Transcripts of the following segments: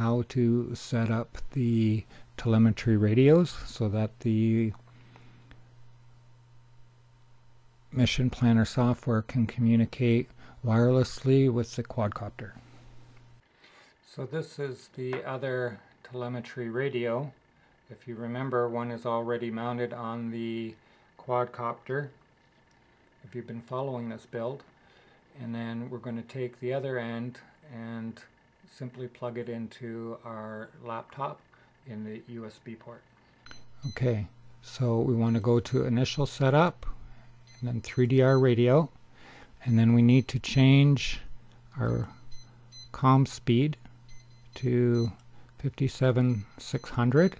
how to set up the telemetry radios so that the Mission Planner software can communicate wirelessly with the quadcopter. So this is the other telemetry radio. If you remember, one is already mounted on the quadcopter, if you've been following this build. And then we're going to take the other end and simply plug it into our laptop in the USB port. Okay, so we want to go to initial setup and then 3DR radio and then we need to change our COM speed to 57600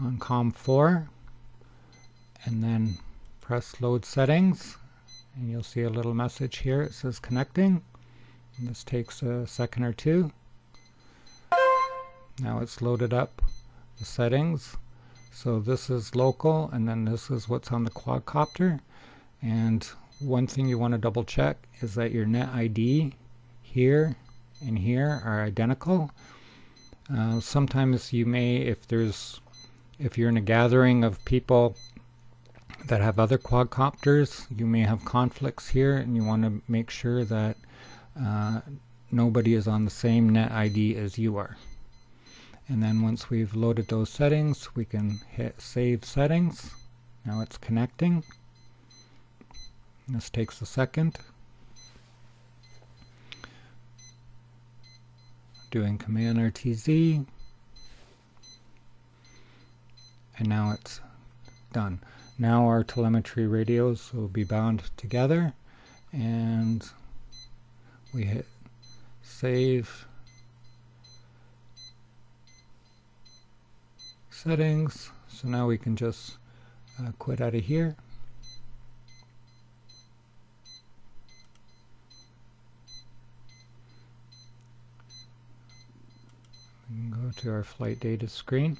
on COM4 and then press load settings and you'll see a little message here. It says connecting. And this takes a second or two. Now it's loaded up the settings. So this is local and then this is what's on the quadcopter. And one thing you want to double check is that your net ID here and here are identical. Uh, sometimes you may, if there's, if you're in a gathering of people that have other quadcopters, you may have conflicts here and you want to make sure that uh, nobody is on the same net ID as you are. And then once we've loaded those settings, we can hit Save Settings. Now it's connecting. This takes a second. doing Command RTZ, and now it's done. Now our telemetry radios will be bound together, and we hit Save Settings. So now we can just uh, quit out of here. Go to our flight data screen.